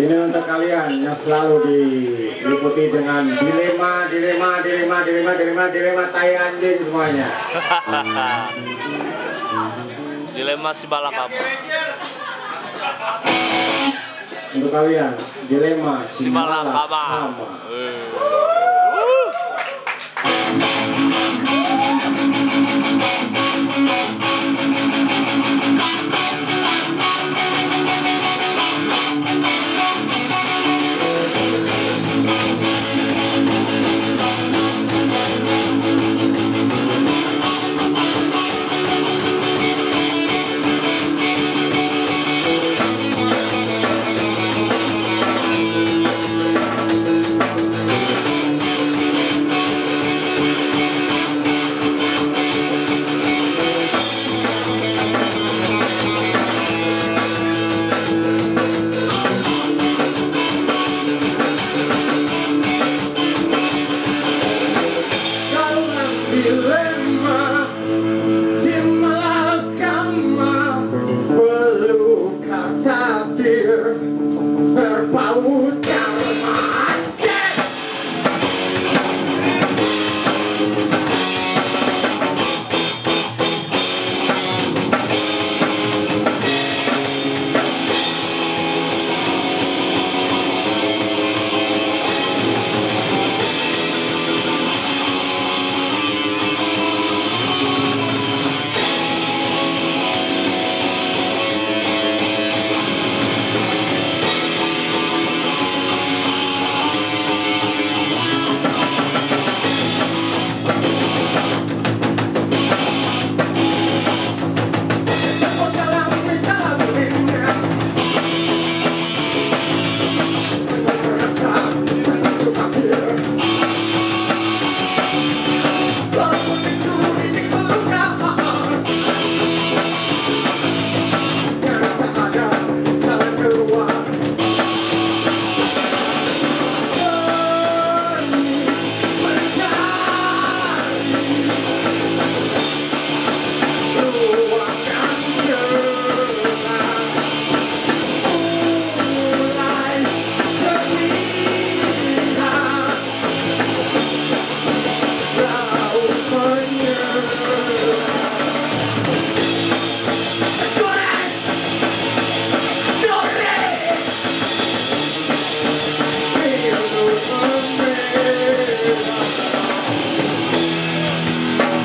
Ini untuk kalian yang selalu diliputi dengan dilema, dilema, dilema, dilema, dilema, dilema tai anjing semuanya. Dilema si balak apa? Untuk kalian, dilema Si balak apa? sama. Eh.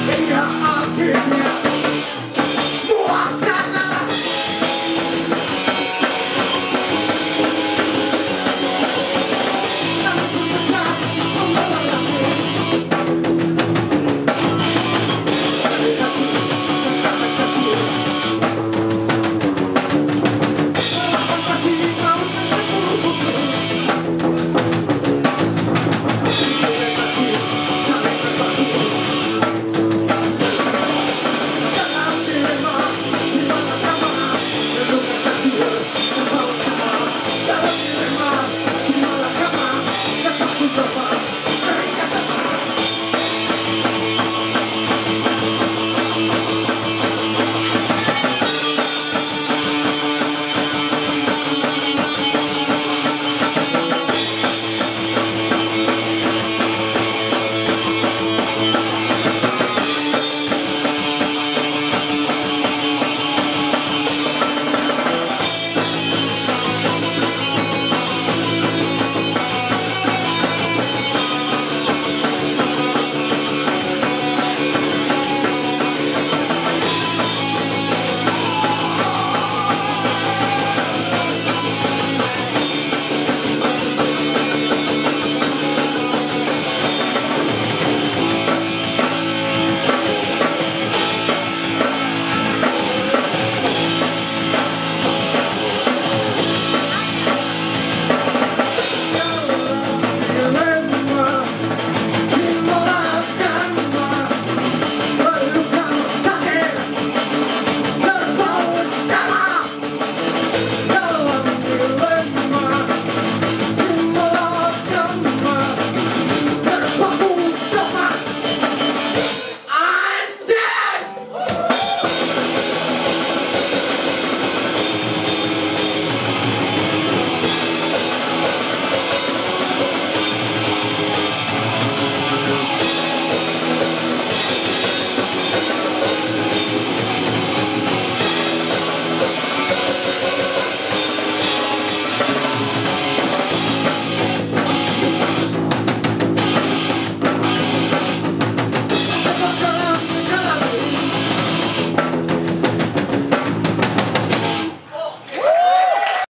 In your opinion